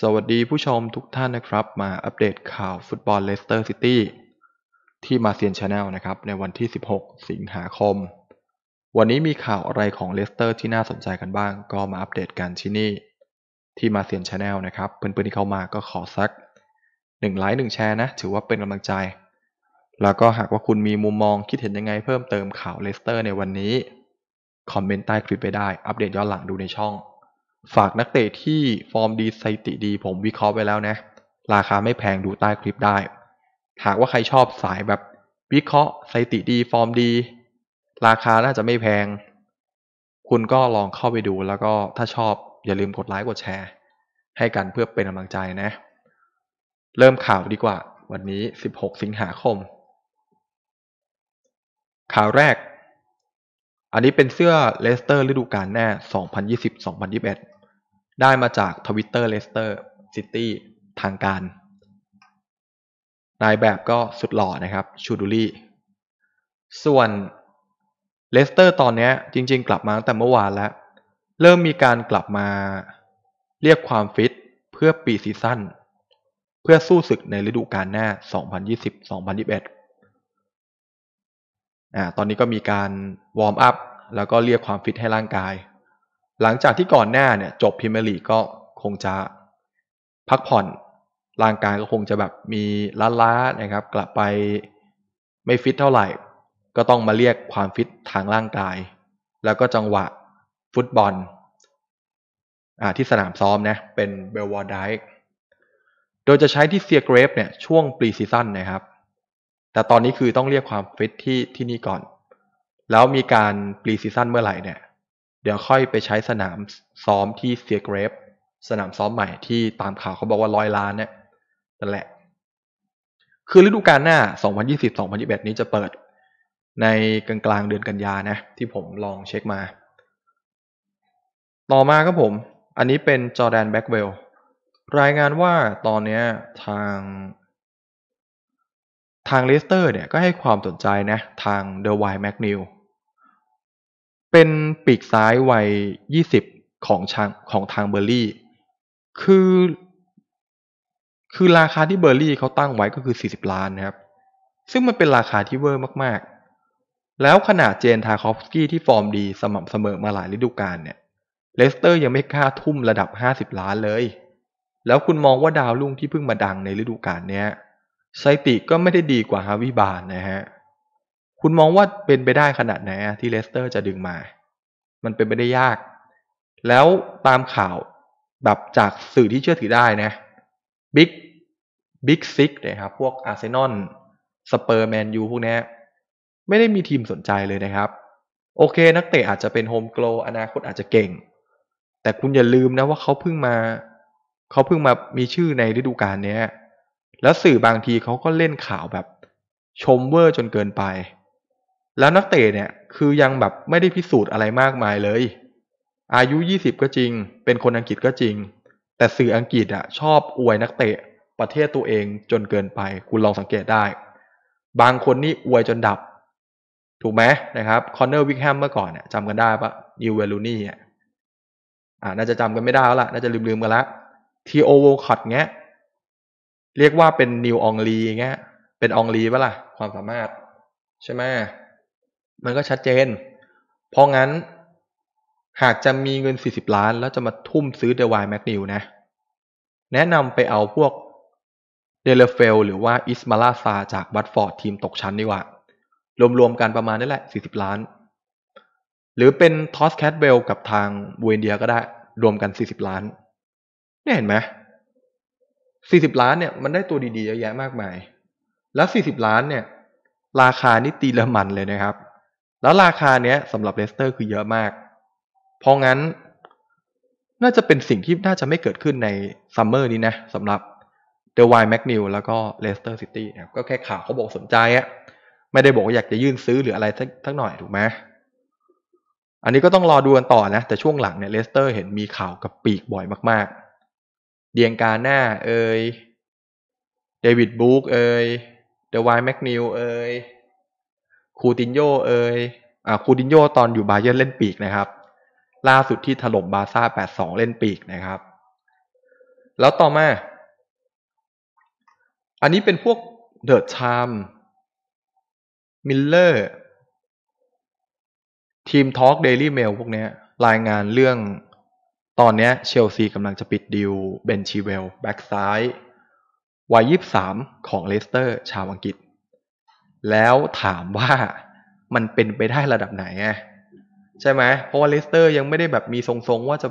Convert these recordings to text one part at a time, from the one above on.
สวัสดีผู้ชมทุกท่านนะครับ มาอัปเดตข่าวฟุตบอลเลสเตอร์ซิตี้ที่มาเซียน Channel นะครับ ในวันที่ 16 สิงหาคม วันนี้มีข่าวอะไรของเลสเตอร์ที่น่าสนใจกันบ้าง ก็มาอัปเดตกันที่นี่ ที่มาเซียน Channel นะครับ เพื่อนๆที่เข้ามาก็ขอสัก1ไลค์1แชร์นะ ถือว่าเป็นกำลังใจ แล้วก็หากว่าคุณมีมุมมองคิดเห็นยังไงเพิ่มเติมข่าวเลสเตอร์ในวันนี้ คอมเมนต์ใต้คลิปไปได้ อัปเดตย้อนหลังดูในช่อง ฝากนักเตะที่ฟอร์มดีสถิติดี ผมวิเคราะห์ไปแล้วนะ ราคาไม่แพงดูใต้คลิปได้ หากว่าใครชอบสายแบบวิเคราะห์สถิติดีฟอร์มดี ราคาน่าจะไม่แพง คุณก็ลองเข้าไปดูแล้วก็ถ้าชอบอย่าลืมกดไลค์กดแชร์ ให้กันเพื่อเป็นกำลังใจนะ เริ่มข่าวดีกว่า วันนี้ 16 สิงหาคม ข่าวแรก อันนี้เป็นเสื้อเลสเตอร์ฤดูกาลหน้า 2020-2021 ได้มาจากทวิตเตอร์เลสเตอร์ซิตี้ทางการ นายแบบก็สุดหล่อนะครับชูดูรี ส่วนเลสเตอร์ตอนนี้จริงๆ กลับมาตั้งแต่เมื่อวานแล้ว เริ่มมีการกลับมาเรียกความฟิตเพื่อ pre-season เพื่อสู้ศึกในฤดูกาลหน้า 2020-2021อ่าตอนนี้ก็มีการwarm up แล้วก็เรียกความฟิตให้ร่างกาย หลังจากที่ก่อนหน้าเนี่ยจบพรีเมียร์ลีกก็คงจะพักผ่อนร่างกายก็คงจะแบบมีล้าๆนะครับ กลับไปไม่ฟิตเท่าไหร่ ก็ต้องมาเรียกความฟิตทางร่างกาย แล้วก็จังหวะฟุตบอลอ่าที่สนามซ้อมนะเป็นเบลวอร์ไดรฟ์โดยจะใช้ที่เซียเกรฟเนี่ยช่วง pre-season นะครับ แต่ตอนนี้คือต้องเรียกความฟิตที่ที่นี่ก่อน แล้วมีการ pre-season เมื่อไหร่เนี่ย เดี๋ยวค่อยไปใช้สนามซ้อมที่เซียเกรฟสนามซ้อมใหม่ที่ตามข่าวเขาบอกว่าร้อยล้านเนี่ยนั่นแหละ คือฤดูกาลหน้า 2020-2021 นี้จะเปิดในกลางกลางเดือนกันยานะ ที่ผมลองเช็คมา ต่อมาครับผม อันนี้เป็นจอร์แดนแบล็กเวลล์รายงานว่าตอนนี้ทาง ทางเลสเตอร์เนี่ยก็ให้ความสนใจนะ ทางดไวท์แม็คนีล เป็นปีกซ้ายวัย20ของทางของทางเบิร์นลีย์ คือ คือราคาที่เบิร์นลีย์เขาตั้งไว้ก็คือ40ล้านนะครับ ซึ่งมันเป็นราคาที่เวอร์มาก ๆ แล้วขนาดเจมส์ทาร์คอฟสกี้ที่ฟอร์มดีสม่ำเสมอมาหลายฤดูกาลเนี่ย เลสเตอร์ยังไม่กล้าทุ่มระดับ50ล้านเลย แล้วคุณมองว่าดาวรุ่งที่เพิ่งมาดังในฤดูกาลเนี้ยสถิติก็ไม่ได้ดีกว่าฮาร์วีย์บาร์นส์นะฮะ คุณมองว่าเป็นไปได้ขนาดไหนที่เลสเตอร์จะดึงมา มันเป็นไปได้ยาก แล้วตามข่าวแบบจากสื่อที่เชื่อถือได้นะ big big six นะครับ พวกอาร์เซนอลสเปอร์แมนยูพวกนี้ไม่ได้มีทีมสนใจเลยนะครับ โอเค นักเตะอาจจะเป็น homegrown อนาคตอาจจะเก่ง แต่คุณอย่าลืมนะว่าเขาเพิ่งมาเขาเพิ่งมามีชื่อในฤดูกาลนี้แล้วสื่อบางทีเขาก็เล่นข่าวแบบชมเวอร์จนเกินไป แล้วนักเตะเนี่ยคือยังแบบไม่ได้พิสูจน์อะไรมากมายเลย อายุ 20 ก็จริง เป็นคนอังกฤษก็จริง แต่สื่ออังกฤษอะชอบอวยนักเตะประเทศตัวเองจนเกินไป คุณลองสังเกตได้ บางคนนี่อวยจนดับ ถูกไหมนะครับคอนเนอร์วิกแฮมเมื่อก่อนเนี่ยจำกันได้ปะ new เวย์นรูนีย์อ่าน่าจะจำกันไม่ได้แล้วล่ะ น่าจะลืมๆกันละธีโอวัลคอตต์เงี้ยเรียกว่าเป็น new อองรีเงี้ยเป็นอองรีปะล่ะ ความสามารถ ใช่ไหม มันก็ชัดเจน เพราะงั้นหากจะมีเงิน 40 ล้าน แล้วจะมาทุ่มซื้อดไวท์แม็คนีลนะ แนะนำไปเอาพวกเดวโลเฟวหรือว่าอิสไมลาซาร์จากวัตฟอร์ดทีมตกชั้นดีกว่า รวมๆกันประมาณนี้แหละ 40 ล้าน หรือเป็นท็อดแคนต์เวลล์กับทางบูเอนเดียก็ได้ รวมกัน 40 ล้านนี่เห็นไหมสี่สิบล้านเนี่ยมันได้ตัวดีๆเยอะแยะมากมาย แล้วสี่สิบล้านเนี่ย ราคานี่ตีเลอมองส์เลยนะครับ แล้วราคาเนี้ยสำหรับเลสเตอร์คือเยอะมาก เพราะงั้น น่าจะเป็นสิ่งที่น่าจะไม่เกิดขึ้นในซัมเมอร์นี้นะสำหรับดไวท์แม็คนีลแล้วก็เลสเตอร์ซิตี้ก็แค่ข่าวเขาบอกสนใจอะไม่ได้บอกว่าอยากจะยื่นซื้อหรืออะไรสักหน่อยถูกไหมอันนี้ก็ต้องรอดูกันต่อนะ แต่ช่วงหลังเนี่ยเลสเตอร์เห็นมีข่าวกับปีกบ่อยมากๆ เดียงกาน่าเอยเดวิดบรู๊คส์เอยดไวท์แม็คนีลเอย คูตินโยเอยอ่าคูตินโยตอนอยู่บาเยิร์นเล่นปีกนะครับ ล่าสุดที่ถล่มบาซ่า8-2เล่นปีกนะครับ แล้วต่อมา อันนี้เป็นพวกเดอะไทม์มิร์เรอร์ทีมทอล์กเดลี่เมลพวกนี้รายงานเรื่องตอนนี้เชลซีกำลังจะปิดดิวเบนชิลเวลล์ แบ็กซ้าย วัยยี่สามของเลสเตอร์ ชาวอังกฤษ แล้วถามว่ามันเป็นไปได้ระดับไหนไงใช่ไหมเพราะว่าเลสเตอร์ยังไม่ได้แบบมีทรงๆว่าจะ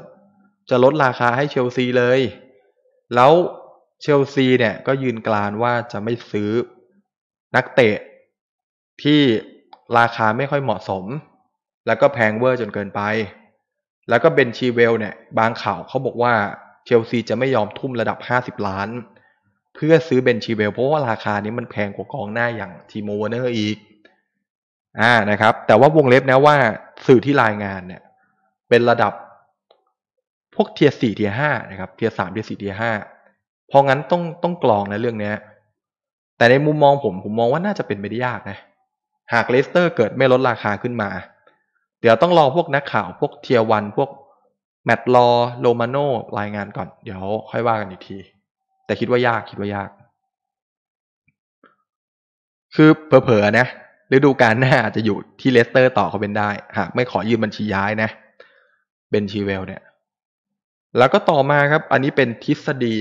จะลดราคาให้เชลซีเลย แล้วเชลซีเนี่ยก็ยืนกรานว่าจะไม่ซื้อนักเตะ ที่ราคาไม่ค่อยเหมาะสม แล้วก็แพงเวอร์จนเกินไป แล้วก็เบนชิลเวลล์เนี่ย บางข่าวเขาบอกว่าเชลซีจะไม่ยอมทุ่มระดับห้าสิบล้าน เพื่อซื้อเบนชิลเวลล์เพราะว่าราคานี้มันแพงกว่ากองหน้าอย่างติโมแวร์เนอร์อีกอ่านะครับ แต่ว่าวงเล็บนะว่าสื่อที่รายงานเนี่ย เป็นระดับพวกเทียสี่เทียห้านะครับเทียสามเทียสี่เทียห้าเพราะงั้นต้องต้องกรองนะเรื่องเนี้ย แต่ในมุมมองผมผมมองว่าน่าจะเป็นไปได้ยากนะ หากเลสเตอร์เกิดไม่ลดราคาขึ้นมา เดี๋ยวต้องรอพวกนักข่าวพวก tier one พวกแมตต์ลอว์โรมาโนรายงานก่อน เดี๋ยวค่อยว่ากันอีกที แต่คิดว่ายากคิดว่ายาก คือเผลอๆนะฤดูกาลหน้าอาจจะอยู่ที่เลสเตอร์ต่อก็เป็นได้ หากไม่ขอขึ้นบัญชีย้ายนะเบนชิลเวลล์เนี่ย แล้วก็ต่อมาครับ อันนี้เป็นทฤษฎี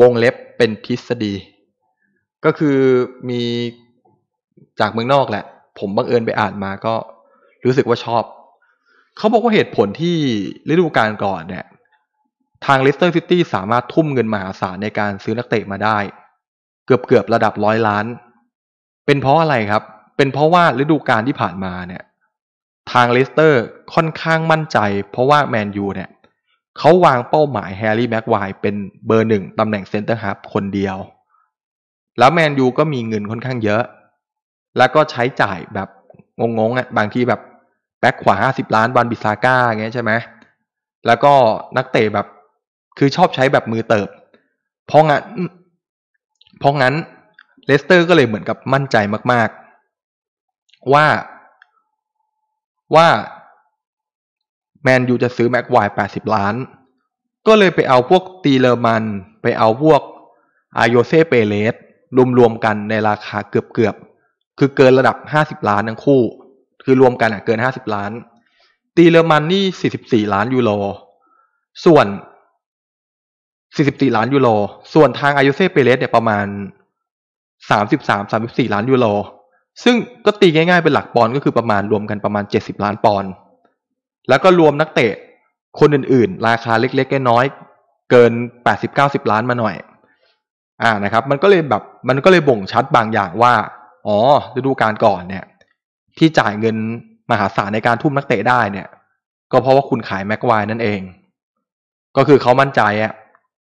วงเล็บเป็นทฤษฎี ก็คือมีจากเมืองนอกแหละ ผมบังเอิญไปอ่านมาก็รู้สึกว่าชอบ เขาบอกว่าเหตุผลที่ฤดูกาลก่อนเนี่ย ทางเลสเตอร์ซิตี้สามารถทุ่มเงินมหาศาลในการซื้อนักเตะมาได้ เกือบเกือบระดับร้อยล้าน เป็นเพราะอะไรครับ เป็นเพราะว่าฤดูกาลที่ผ่านมาเนี่ย ทางเลสเตอร์ค่อนข้างมั่นใจ เพราะว่าแมนยูเนี่ยเขาวางเป้าหมายแฮร์รี่แม็กไกวร์เป็นเบอร์หนึ่งตำแหน่ง center half คนเดียว แล้วแมนยูก็มีเงินค่อนข้างเยอะ แล้วก็ใช้จ่ายแบบงงๆอะบางทีแบบแบ็คขวาห้าสิบล้านวันบิซาก้าเงี้ยใช่ไหมแล้วก็นักเตะแบบ คือชอบใช้แบบมือเติบ เพราะงั้น เพราะงั้นเลสเตอร์ก็เลยเหมือนกับมั่นใจมาก ๆ ว่าว่าแมนยูจะซื้อแม็กไกวร์แปดสิบล้าน ก็เลยไปเอาพวกตีเลอมันส์ ไปเอาพวกอาโยเซเปเรสรวมๆกันในราคาเกือบๆ คือเกินระดับห้าสิบล้านทั้งคู่ คือรวมกันอะเกินห้าสิบล้าน ตีเลอมันส์นี่สี่สิบสี่ล้านยูโร ส่วน สี่สิบสี่ล้านยูโร ส่วนทางอาโยเซเปเรสเนี่ยประมาณสามสิบสามสามสิบสี่ล้านยูโร ซึ่งก็ตีง่ายๆเป็นหลักปอนด์ก็คือประมาณรวมกันประมาณเจ็ดสิบล้านปอนด์แล้วก็รวมนักเตะคนอื่นๆ ราคาเล็กๆน้อยๆเกินแปดสิบเก้าสิบล้านมาหน่อย อ่านะครับ มันก็เลยแบบมันก็เลยบ่งชัดบางอย่างว่า อ๋อฤดูกาลก่อนเนี่ย ที่จ่ายเงินมหาศาลในการทุ่มนักเตะได้เนี่ย ก็เพราะว่าคุณขายแม็กควายนั่นเอง ก็คือเขามั่นใจอะ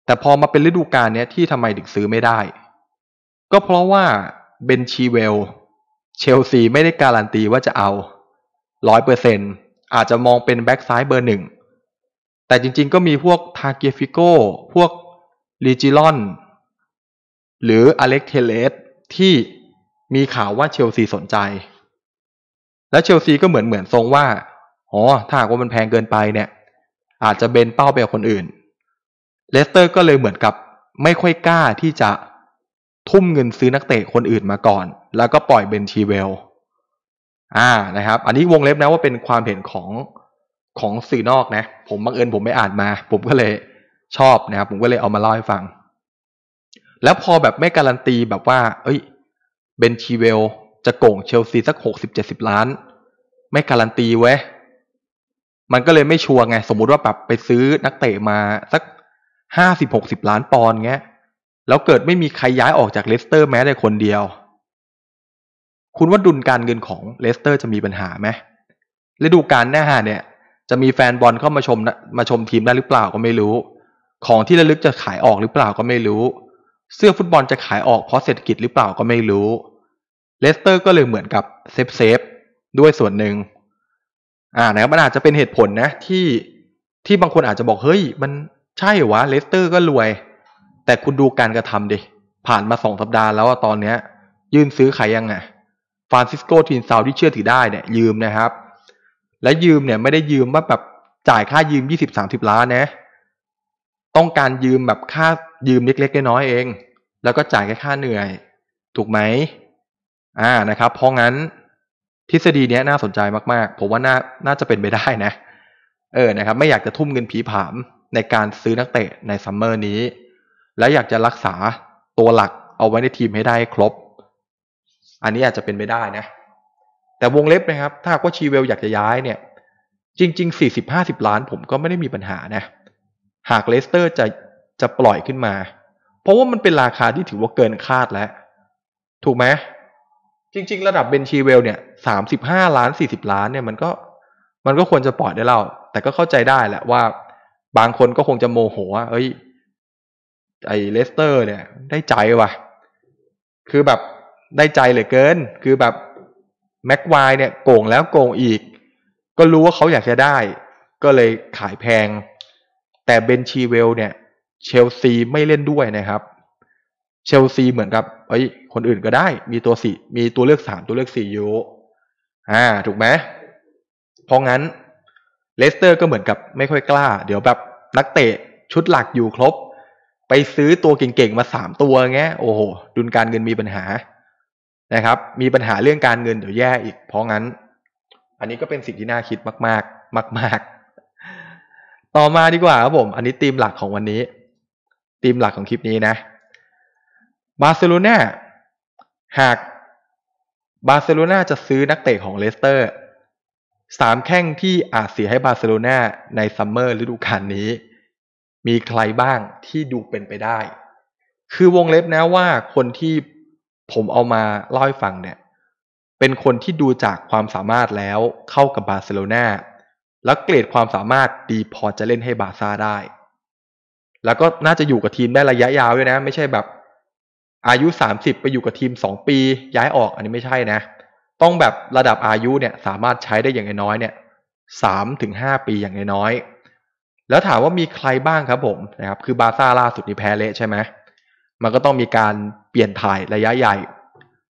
แต่พอมาเป็นฤดูกาลเนี้ยที่ทำไมถึงซื้อไม่ได้ ก็เพราะว่าเบนชิลเวลล์ เชลซีไม่ได้การันตีว่าจะเอาร้อยเปอร์เซ็นต์อาจจะมองเป็นแบ็กซ้ายเบอร์หนึ่ง แต่จริงๆก็มีพวกตาเกลียฟิโก้ พวกเรกีลอน หรืออเล็กซ์เตลเลสที่มีข่าวว่าเชลซีสนใจ และเชลซีก็เหมือนเหมือนทรงว่า อ๋อ ถ้าหากว่ามันแพงเกินไปเนี่ย อาจจะเบนเป้าไปกับคนอื่น เลสเตอร์ก็เลยเหมือนกับไม่ค่อยกล้าที่จะทุ่มเงินซื้อนักเตะคนอื่นมาก่อน แล้วก็ปล่อยเบนชิลเวลล์อ่านะครับ อันนี้วงเล็บนะว่าเป็นความเห็นของของสื่อนอกนะ ผมบังเอิญผมไปอ่านมา ผมก็เลยชอบนะครับ ผมก็เลยเอามาเล่าให้ฟัง แล้วพอแบบไม่การันตีแบบว่า เอ้ย เบนชิลเวลล์จะโก่งเชลซีสักหกสิบเจ็ดสิบล้าน ไม่การันตีเว้ยมันก็เลยไม่ sure ไง สมมุติว่าแบบไปซื้อนักเตะมาสัก ห้าสิบหกสิบล้านปอนด์เงี้ย แล้วเกิดไม่มีใครย้ายออกจากเลสเตอร์แม้แต่คนเดียว คุณว่าดุลการเงินของเลสเตอร์จะมีปัญหาไหมฤดูกาลหน้าเนี่ย จะมีแฟนบอลเข้ามาชมมาชมทีมได้หรือเปล่าก็ไม่รู้ ของที่ระลึกจะขายออกหรือเปล่าก็ไม่รู้ เสื้อฟุตบอลจะขายออกเพราะเศรษฐกิจหรือเปล่าก็ไม่รู้เลสเตอร์ก็เลยเหมือนกับsave save ด้วยส่วนหนึ่งอ่านะครับมันอาจจะเป็นเหตุผลนะที่ที่บางคนอาจจะบอกเฮ้ยมัน ใช่วะเลสเตอร์ก็รวย แต่คุณดูการกระทำดิ ผ่านมาสองสัปดาห์แล้วตอนเนี้ย ยื่นซื้อใครยังไงฟรานซิสโกตรินเกาที่เชื่อถือได้เนี่ย ยืมนะครับ และยืมเนี่ยไม่ได้ยืมว่าแบบจ่ายค่ายืมยี่สิบสามสิบล้านนะ ต้องการยืมแบบค่ายืมเล็กๆน้อยๆเอง แล้วก็จ่ายแค่ค่าเหนื่อย ถูกไหมอ่านะครับ เพราะงั้นทฤษฎีเนี้ยน่าสนใจมากๆ ผมว่าน่าน่าจะเป็นไปได้นะ เออนะครับ ไม่อยากจะทุ่มเงินผลีผลาม ในการซื้อนักเตะใน summer นี้ และอยากจะรักษาตัวหลักเอาไว้ในทีมให้ได้ครบ อันนี้อาจจะเป็นไปได้นะ แต่วงเล็บนะครับ ถ้าว่าชิลเวลล์อยากจะย้ายเนี่ย จริงๆสี่สิบห้าสิบล้านผมก็ไม่ได้มีปัญหานะ หากเลสเตอร์จะจะปล่อยขึ้นมา เพราะว่ามันเป็นราคาที่ถือว่าเกินคาดแล้ว ถูกไหมจริง ๆ ระดับเบนชิลเวลล์เนี่ยสามสิบห้าล้านสี่สิบล้านเนี่ยมันก็มันก็ควรจะปล่อยได้แล้วแต่ก็เข้าใจได้แหละว่า บางคนก็คงจะโมโหว่าเอ้ย ไอเลสเตอร์ เนี่ย ได้ใจว่ะ คือแบบได้ใจเหลือเกิน คือแบบแม็กไกวร์เนี่ยโก่งแล้วโก่งอีก ก็รู้ว่าเขาอยากจะได้ ก็เลยขายแพง แต่เบนชิลเวลล์เนี่ย เชลซีไม่เล่นด้วยนะครับ เชลซีเหมือนกับ เอ้ย คนอื่นก็ได้ มีตัวสี่มีตัวเลือกสามตัวเลือกสี่อยู่อ่า ถูกไหมเพราะงั้น เลสเตอร์ก็เหมือนกับไม่ค่อยกล้า เดี๋ยวแบบนักเตะชุดหลักอยู่ครบ ไปซื้อตัวเก่งๆมาสามตัวเงี้ยโอ้โห ดุลการเงินมีปัญหานะครับ มีปัญหาเรื่องการเงินเดี๋ยวแย่อีก เพราะงั้น อันนี้ก็เป็นสิ่งที่น่าคิดมาก ๆ มาก ๆ ต่อมาดีกว่าครับผม อันนี้ธีมหลักของวันนี้ธีมหลักของคลิปนี้นะบาร์เซโลนาหากบาร์เซโลนาจะซื้อนักเตะของเลสเตอร์ สามแข้งที่อาจเสียให้บาร์เซโลนาใน summer ฤดูกาลนี้ มีใครบ้างที่ดูเป็นไปได้ คือวงเล็บนะว่าคนที่ผมเอามาเล่าให้ฟังเนี่ย เป็นคนที่ดูจากความสามารถแล้วเข้ากับบาร์เซโลนาแล้วเกรดความสามารถดีพอจะเล่นให้บาร์ซ่าได้ แล้วก็น่าจะอยู่กับทีมได้ระยะยาวด้วยนะ ไม่ใช่แบบ อายุสามสิบไปอยู่กับทีมสองปี ย้ายออกอันนี้ไม่ใช่นะ ต้องแบบระดับอายุเนี่ยสามารถใช้ได้อย่างน้อยเนี่ยสามถึงห้าปีอย่างน้อย แล้วถามว่ามีใครบ้างครับผมนะครับคือบาร์ซ่าล่าสุดนี่แพ้เละใช่ไหมมันก็ต้องมีการเปลี่ยนถ่ายระยะใหญ่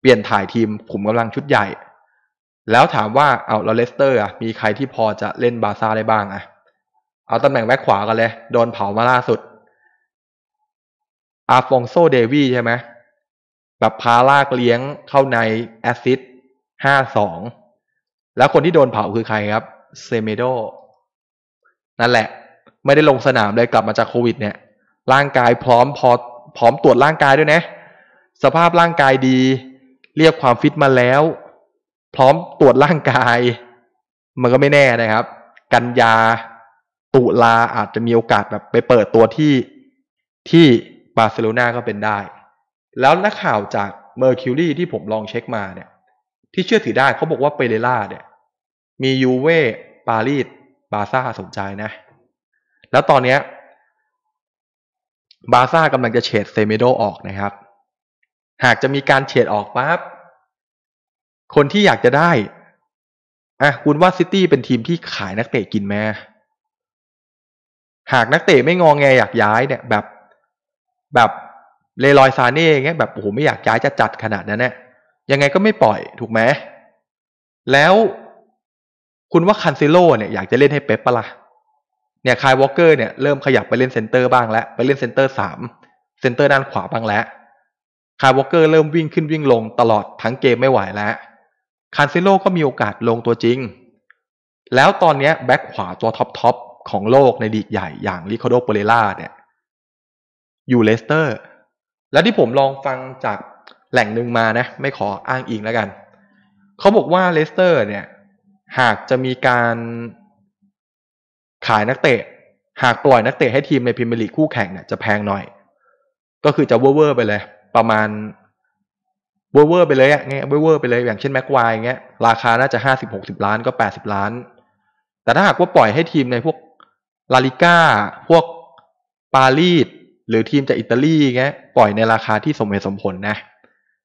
เปลี่ยนถ่ายทีมขุมกำลังชุดใหญ่ แล้วถามว่าเอาเราเลสเตอร์อะมีใครที่พอจะเล่นบาร์ซ่าได้บ้างอะเอาตำแหน่งแบ็คขวากันเลย โดนเผามาล่าสุด อัลฟอนโซเดวีส์ใช่ไหมแบบพาลากเลื้อยเข้าใน assist ห้าสองแล้วคนที่โดนเผาคือใครครับเซเมโดนั่นแหละ ไม่ได้ลงสนามเลยกลับมาจากโควิด เนี่ย ร่างกายพร้อมพอพร้อมตรวจร่างกายด้วยนะ สภาพร่างกายดี เรียกความฟิตมาแล้ว พร้อมตรวจร่างกาย มันก็ไม่แน่นะครับ กันยาตุลาอาจจะมีโอกาสแบบไปเปิดตัวที่ที่บาร์เซโลนาก็เป็นได้ แล้วนักข่าวจากเมอร์คิวรีที่ผมลองเช็คมาเนี่ย ที่เชื่อถือได้เขาบอกว่าเปเรย์ร่าเนี่ย มียูเว่ปารีสบาร์ซ่าสนใจนะ แล้วตอนนี้บาร์ซ่ากำลังจะเฉดเซเมโดออกนะครับ หากจะมีการเฉดออกปั๊บคนที่อยากจะได้อะคุณว่าซิตี้เป็นทีมที่ขายนักเตะกินแม่หากนักเตะไม่งอแงอยากย้ายเนี่ยแบบแบบเลรอยซาเน่เงี้ยแบบโอ้โหไม่อยากย้ายจะจัดขนาดนั้นเนี่ย ยังไงก็ไม่ปล่อยถูกไหมแล้วคุณว่าคันเซโลเนี่ยอยากจะเล่นให้เป๊ปปะล่ะเนี่ยคายวอลเกอร์เนี่ยเริ่มขยับไปเล่นเซนเตอร์บ้างแล้ว ไปเล่นเซนเตอร์สามเซนเตอร์ด้านขวาบ้างแล้วคายวอลเกอร์เริ่มวิ่งขึ้นวิ่งลงตลอดทั้งเกมไม่ไหวแล้วคันเซโลก็มีโอกาสลงตัวจริง แล้วตอนนี้แบ็คขวาตัว top topของโลกในลีกใหญ่อย่างริคาร์โด้เปเรยร่าเนี่ยอยู่เลสเตอร์ แล้วที่ผมลองฟังจาก แหล่งหนึ่งมานะ ไม่ขออ้างอิงแล้วกัน เขาบอกว่าเลสเตอร์ เนี่ย หากจะมีการขายนักเตะ หากปล่อยนักเตะให้ทีมในพรีเมียร์ลีกคู่แข่งเนี่ยจะแพงหน่อย ก็คือจะเวอร์ไปเลย ประมาณเวอร์ไปเลยอะเงี้ยเวอร์ไปเลยอย่างเช่นแม็กไกวร์เงี้ยราคาน่าจะห้าสิบหกสิบล้านก็แปดสิบล้าน แต่ถ้าหากว่าปล่อยให้ทีมในพวกลาลิก้าพวกปารีสหรือทีมจากอิตาลีเงี้ยปล่อยในราคาที่สมเหตุสมผลนะ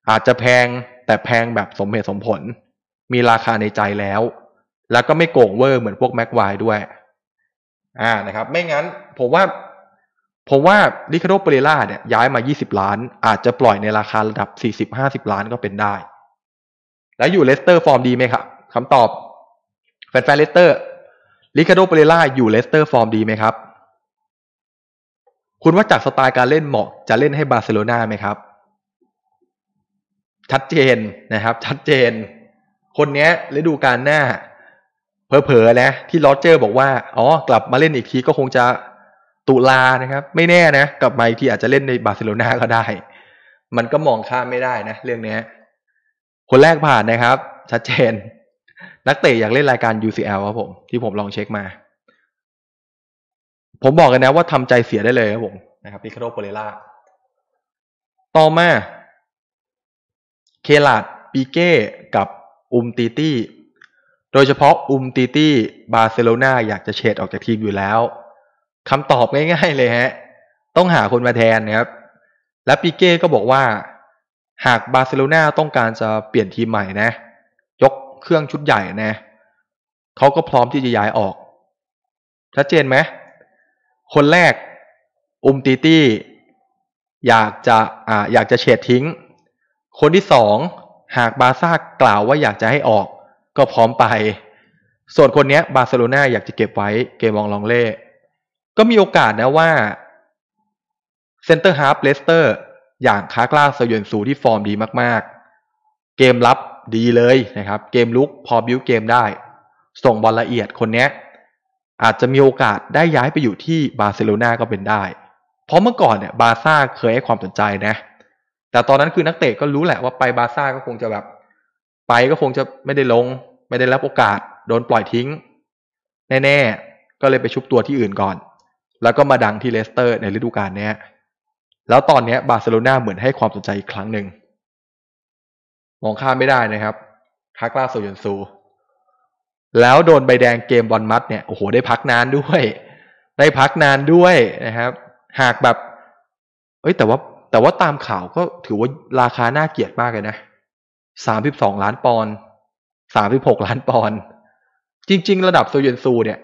อาจจะแพงแต่แพงแบบสมเหตุสมผล มีราคาในใจแล้ว แล้วก็ไม่โกงเวอร์เหมือนพวกแม็กไวด้วยอ่านะครับ ไม่งั้นผมว่า ผมว่าลิคาโดเปเรล่าเนี่ยย้ายมา 20 ล้าน อาจจะปล่อยในราคาระดับ 40-50 ล้านก็เป็นได้ แล้วอยู่เลสเตอร์ฟอร์มดีไหมครับคำตอบ แฟนๆเลสเตอร์ริคาร์โด้เปเรยร่าอยู่เลสเตอร์ฟอร์มดีไหมครับ คุณว่าจากสไตล์การเล่นเหมาะจะเล่นให้บาร์เซโลนาไหมครับ ชัดเจนนะครับ ชัดเจน คนนี้ฤดูกาลหน้าเผลอๆนะที่ร็อดเจอร์สบอกว่าอ๋อกลับมาเล่นอีกทีก็คงจะตุลานะครับ ไม่แน่นะ กลับมาอีกทีอาจจะเล่นในบาร์เซโลนาก็ได้ มันก็มองข้ามไม่ได้นะ เรื่องนี้คนแรกผ่านนะครับ ชัดเจน นักเตะอยากเล่นรายการ UCL ครับผม ที่ผมลองเช็คมา ผมบอกกันนะว่าทำใจเสียได้เลยครับผมนะครับพิคาโดโปเรล่าต่อมา เคลาดปีเก้กับอุมตีตี้โดยเฉพาะอุมตีตี้บาร์เซโลนาอยากจะเฉดออกจากทีมอยู่แล้วคำตอบง่ายๆเลยฮะ ต้องหาคนมาแทนนะครับ และปิเก้ก็บอกว่า หากบาร์เซโลนาต้องการจะเปลี่ยนทีมใหม่นะ ยกเครื่องชุดใหญ่นะเขาก็พร้อมที่จะย้ายออกชัดเจนไหมคนแรกอุมติตี้อยากจะอ่าอยากจะเฉดทิ้ง คนที่สองหากบาซ่ากล่าวว่าอยากจะให้ออกก็พร้อมไป ส่วนคนนี้บาร์เซโลนาอยากจะเก็บไว้เคลมองต์ลองเล่ต์ ก็มีโอกาสนะว่า centre half เลสเตอร์อย่างคากลาร์โซยุนชูที่ฟอร์มดีมากๆ เกมรับดีเลยนะครับ เกมรุกพอ build เกมได้ ส่งบอลละเอียดคนนี้อาจจะมีโอกาสได้ย้ายไปอยู่ที่บาร์เซโลนาก็เป็นได้ เพราะเมื่อก่อนเนี่ยบาซ่าเคยให้ความสนใจนะ แต่ตอนนั้นคือนักเตะก็รู้แหละว่าไปบาซ่าก็คงจะแบบ ไปก็คงจะไม่ได้ลง ไม่ได้รับโอกาส โดนปล่อยทิ้ง แน่ๆ ก็เลยไปชุบตัวที่อื่นก่อน แล้วก็มาดังที่เลสเตอร์ในฤดูกาลนี้แล้วตอนนี้บาร์เซโลนาเหมือนให้ความสนใจอีกครั้งหนึ่งมองข้ามไม่ได้นะครับคากลาร์โซยุนชู แล้วโดนใบแดงเกมบอร์นมัธเนี่ยโอ้โหได้พักนานด้วย ได้พักนานด้วยนะครับ หากแบบ เอ้ยแต่ว่า แต่ว่าตามข่าวก็ถือว่าราคาน่าเกลียดมากเลยนะสามสิบสองล้านปอนด์สามสิบหกล้านปอนด์จริง ๆ ระดับโซเยนซูเนี่ย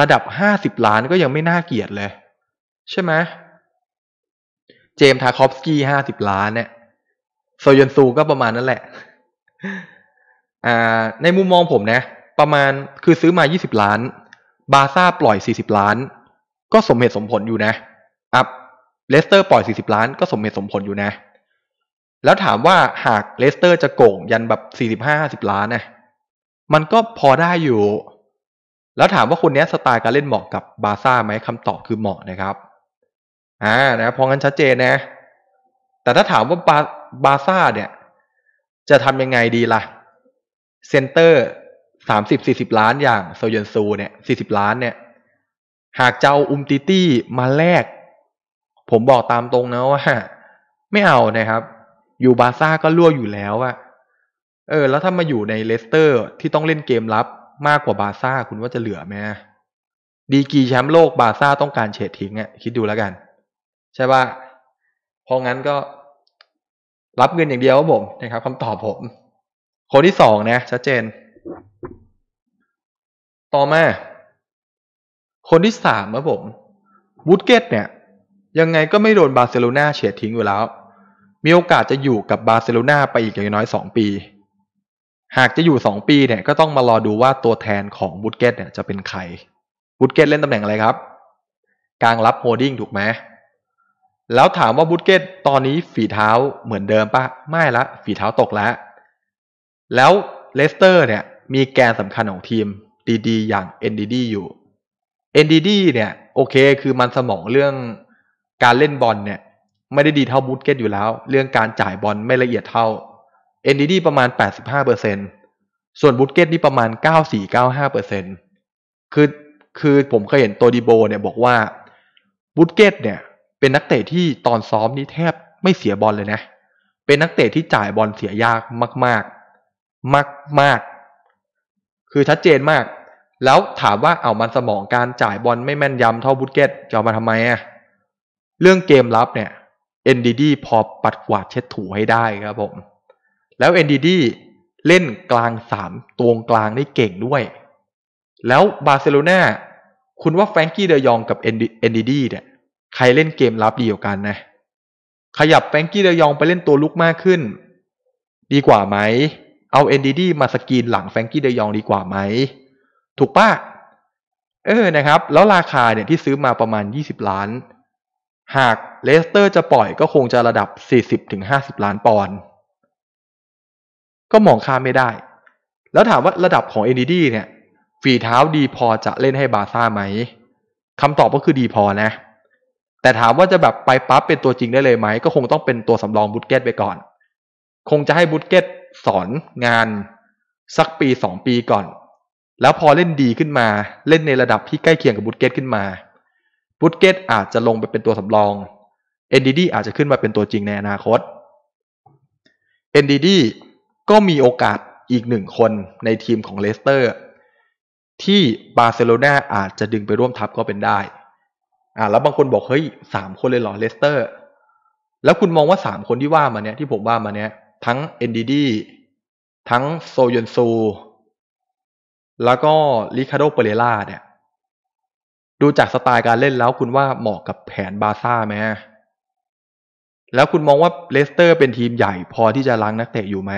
ระดับห้าสิบล้านก็ยังไม่น่าเกลียดเลย ใช่ไหมเจมทาคอฟสกี้ห้าสิบล้านเนี่ยโซเยนซูก็ประมาณนั้นแหละ อ่า ในมุมมองผมนะ ประมาณคือซื้อมายี่สิบล้าน บาซ่าปล่อยสี่สิบล้าน ก็สมเหตุสมผลอยู่นะ อัพ เลสเตอร์ปล่อยสี่สิบล้านก็สมเหตุสมผลอยู่นะ แล้วถามว่าหากเลสเตอร์จะโก่งยันแบบสี่สิบห้าสิบล้านนะมันก็พอได้อยู่ แล้วถามว่าคนนี้สไตล์การเล่นเหมาะกับบาซ่าไหมคำตอบคือเหมาะนะครับอ่านะพองั้นชัดเจนนะ แต่ถ้าถามว่าบาบาซ่าเนี่ย จะทำยังไงดีล่ะ เซนเตอร์สามสิบสี่สิบล้านอย่างโซยุนชูเนี่ยสี่สิบล้านเนี่ย หากเอาอุมติตี้มาแลก ผมบอกตามตรงนะว่าไม่เอานะครับ อยู่บาซ่าก็รั่วอยู่แล้วอะเออ แล้วถ้ามาอยู่ในเลสเตอร์ที่ต้องเล่นเกมรับมากกว่าบาซ่าคุณว่าจะเหลือไหมดีกรีแชมป์โลกบาซ่าต้องการเฉดทิ้งอะคิดดูแล้วกัน ใช่ป่ะพองั้นก็รับเงินอย่างเดียวครับผมนะครับคำตอบผม คนที่สองนะชัดเจน ต่อมา คนที่สามครับผมวูดเกตเนี่ย ยังไงก็ไม่โดนบาร์เซโลนาเฉียดทิ้งอยู่แล้ว มีโอกาสจะอยู่กับบาร์เซโลนาไปอีกอย่างน้อยสองปี หากจะอยู่สองปีเนี่ยก็ต้องมารอดูว่าตัวแทนของบูตเกตเนี่ยจะเป็นใครบุสเก็ตส์เล่นตำแหน่งอะไรครับกลางรับ holding ถูกไหมแล้วถามว่าบุสเก็ตส์ตอนนี้ฝีเท้าเหมือนเดิมปะไม่ละ ฝีเท้าตกแล้ว แล้วเลสเตอร์เนี่ยมีแกนสำคัญของทีมดีๆอย่าง เอ็นดิดี้ อยู่ เอ็นดิดี้ เนี่ยโอเคคือมันสมองเรื่อง การเล่นบอลเนี่ย ไม่ได้ดีเท่าบุสเก็ตส์อยู่แล้ว เรื่องการจ่ายบอลไม่ละเอียดเท่า เอ็นดิดี้ ประมาณ 85%ส่วนบูตเกตนี่ประมาณ 94-95%คือคือผมเคยเห็นตัวดีโบเนี่ยบอกว่าบูตเกตเนี่ย เป็นนักเตะที่ตอนซ้อมนี่แทบไม่เสียบอลเลยนะ เป็นนักเตะที่จ่ายบอลเสียยากมาก ๆ มากๆคือชัดเจนมาก แล้วถามว่าเอามันสมองการจ่ายบอลไม่แม่นยำเท่าบูตเกตจะเอามาทำไมอะ เรื่องเกมรับเนี่ย NDD พอปัดกวาดเช็ดถูให้ได้ครับผม แล้ว NDD เล่นกลางสามตวงกลางได้เก่งด้วย แล้วบาร์เซโลนาคุณว่าแฟรงกี้เดยองกับ NDD เนี่ยใครเล่นเกมรับดีกว่ากันนะ ขยับแฟรงกี้เดยองไปเล่นตัวลุกมากขึ้น ดีกว่าไหม เอา NDD มาสกรีนหลังแฟรงกี้เดยองดีกว่าไหม ถูกปะเออนะครับ แล้วราคาเนี่ยที่ซื้อมาประมาณ 20 ล้าน หากเลสเตอร์จะปล่อยก็คงจะระดับ 40-50 ล้านปอนด์ก็มองข้ามไม่ได้ แล้วถามว่าระดับของเอ d ดีเนี่ย ฝีเท้าดีพอจะเล่นให้บาซ่าไหมคำตอบก็คือดีพอนะ แต่ถามว่าจะแบบไปปั๊บเป็นตัวจริงได้เลยไหม ก็คงต้องเป็นตัวสำรองบุสเก็ตส์ไปก่อน คงจะให้บุสเก็ตส์สอนงานสักปีสองปีก่อน แล้วพอเล่นดีขึ้นมา เล่นในระดับที่ใกล้เคียงกับบุสเก็ตส์ขึ้นมา บุสเก็ตส์อาจจะลงไปเป็นตัวสำรอง เอ็นดิดี้ อาจจะขึ้นมาเป็นตัวจริงในอนาคต เอ็นดิดี้ ก็มีโอกาสอีกหนึ่งคนในทีมของเลสเตอร์ ที่บาร์เซโลนาอาจจะดึงไปร่วมทัพก็เป็นได้ อ่าแล้วบางคนบอกเฮ้ยสามคนเลยเหรอเลสเตอร์ แล้วคุณมองว่าสามคนที่ว่ามาเนี้ยที่ผมว่ามาเนี้ยทั้ง เอ็นดิดี้ ทั้งโซยุนชู แล้วก็ริคาร์โด้เปเรยร่าเนี่ย ดูจากสไตล์การเล่นแล้วคุณว่าเหมาะกับแผนบาซ่าไหมแล้วคุณมองว่าเลสเตอร์เป็นทีมใหญ่พอที่จะรั้งนักเตะอยู่ไหม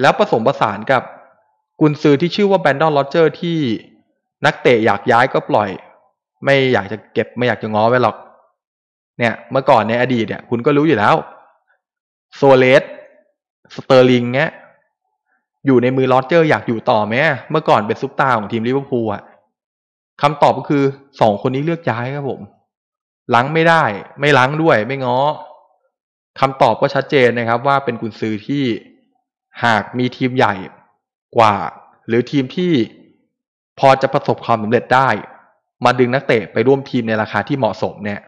แล้วผสมผสานกับกุนซือที่ชื่อว่าเบรนแดนร็อดเจอร์สที่นักเตะอยากย้ายก็ปล่อย ไม่อยากจะเก็บไม่อยากจะง้อไว้หรอก เนี่ย เมื่อก่อนในอดีตเนี่ย คุณก็รู้อยู่แล้วซัวเรซสเตอร์ลิงเงี้ยอยู่ในมือร็อดเจอร์สอยากอยู่ต่อไหมเมื่อก่อนเป็นซุปตาร์ของทีมลิเวอร์พูลอะ คำตอบก็คือสองคนนี้เลือกย้ายครับผมรั้งไม่ได้ ไม่รั้งด้วยไม่ง้อคำตอบก็ชัดเจนนะครับ ว่าเป็นกุนซือที่หากมีทีมใหญ่กว่า หรือทีมที่พอจะประสบความสำเร็จได้ มาดึงนักเตะไปร่วมทีมในราคาที่เหมาะสมเนี่ย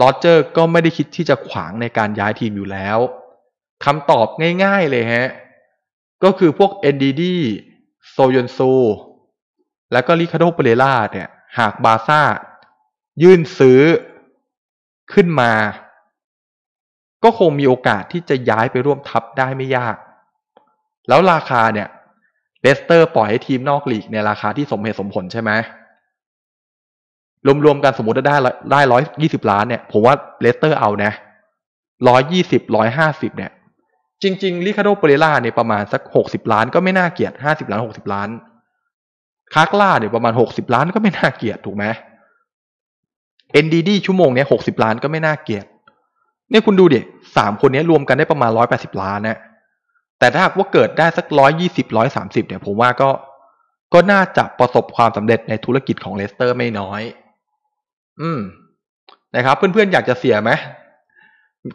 ร็อดเจอร์สก็ไม่ได้คิดที่จะขวางในการย้ายทีมอยู่แล้วคำตอบง่ายๆเลยฮะ ก็คือพวก เอ็นดิดี้ โซยุนซู แล้วก็ริคาร์โดเปเรร่าเนี่ย หากบาร์ซ่า ยื่นซื้อขึ้นมา ก็คงมีโอกาสที่จะย้ายไปร่วมทัพได้ไม่ยาก แล้วราคาเนี่ยเลสเตอร์ปล่อยให้ทีมนอกลีกในราคาที่สมเหตุสมผลใช่ไหมรวมๆกันสมมติได้ได้ร้อยยี่สิบล้านเนี่ย ผมว่าเลสเตอร์เอานะร้อยยี่สิบร้อยห้าสิบเนี่ย จริง ๆ ริคาร์โดเปเรร่าเนี่ยประมาณสักหกสิบล้านก็ไม่น่าเกลียดห้าสิบล้านหกสิบล้าน คาร์ล่าเนี่ยประมาณหกสิบล้านก็ไม่น่าเกลียดถูกไหม เอ็นดิดี้ ชั่วโมงเนี้ยหกสิบล้านก็ไม่น่าเกลียดเนี่ยคุณดูดิสามคนนี้รวมกันได้ประมาณร้อยแปดสิบล้านนะแต่ถ้าหากว่าเกิดได้สักร้อยยี่สิบร้อยสามสิบเนี่ยผมว่าก็ก็น่าจะประสบความสำเร็จในธุรกิจของเลสเตอร์ไม่น้อย อืม นะครับ เพื่อนๆ อยากจะเสียไหม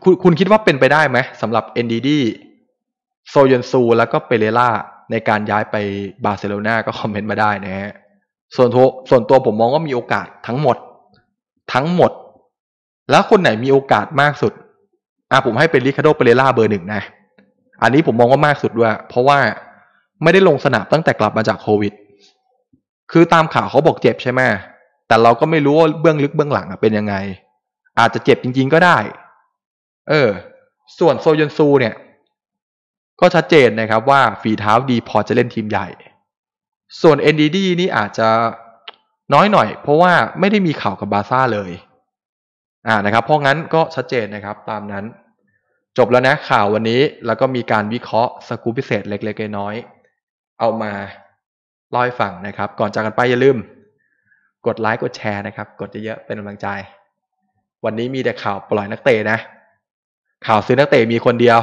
คุณคุณคิดว่าเป็นไปได้ไหมสำหรับ เอ็นดิดี้ โซยุนซูแล้วก็เปเรร่า ในการย้ายไปบาร์เซโลนาก็คอมเมนต์มาได้นะฮะส่วนตัวส่วนตัวผมมองว่ามีโอกาสทั้งหมด ทั้งหมด แล้วคนไหนมีโอกาสมากสุดอะผมให้เป็นริคาร์โดเปเรร่าเบอร์หนึ่งนะ อันนี้ผมมองว่ามากสุดด้วย เพราะว่าไม่ได้ลงสนามตั้งแต่กลับมาจากโควิด คือตามข่าวเขาบอกเจ็บใช่ไหมแต่เราก็ไม่รู้ว่าเบื้องลึกเบื้องหลังเป็นยังไง อาจจะเจ็บจริง ๆก็ได้ เออ ส่วนโซยอนซูเนี่ย ก็ชัดเจนนะครับว่าฝีเท้าดีพอจะเล่นทีมใหญ่ ส่วน NDD นี่อาจจะน้อยหน่อย เพราะว่าไม่ได้มีข่าวกับบาซ่าเลยอ่านะครับ เพราะงั้นก็ชัดเจนนะครับตามนั้น จบแล้วนะข่าววันนี้แล้วก็มีการวิเคราะห์สกู๊ปพิเศษเล็กๆน้อยๆเอามาเล่าให้ฟังนะครับ ก่อนจากกันไปอย่าลืม กดไลค์กดแชร์นะครับ กดเยอะๆเป็นกำลังใจ วันนี้มีแต่ข่าวปล่อยนักเตะนะ ข่าวซื้อนักเตะมีคนเดียว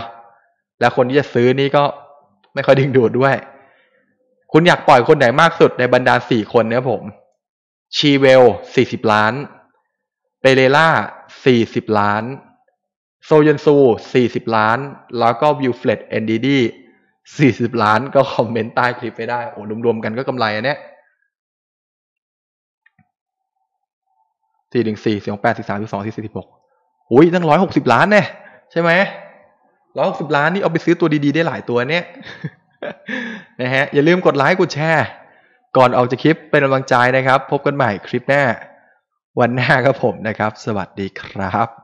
และคนที่จะซื้อนี่ก็ไม่ค่อยดึงดูดด้วย คุณอยากปล่อยคนไหนมากสุดในบรรดาสี่คนเนี่ยผมชีเวลสี่สิบล้านเปเรล่าสี่สิบล้าน โซยันซูสี่สิบล้าน แล้วก็วิวเฟลตเอนดีดีสี่สิบล้านก็คอมเมนต์ใต้คลิปไปได้ โอ้รวมๆกันก็กำไรอันเนี้ยสี่หนึ่งสี่สี่องแปดสี่สามสี่สองสี่สี่สิบหกอุ้ยตั้งร้อยหกสิบล้านเนี่ยใช่ไหม ร้อยหกสิบล้านนี่เอาไปซื้อตัวดีๆได้หลายตัวเนี่ยนะฮะอย่าลืมกดไลค์กดแชร์ ก่อนออกจากคลิปเป็นกำลังใจนะครับ พบกันใหม่คลิปหน้า วันหน้าครับผมนะครับ สวัสดีครับ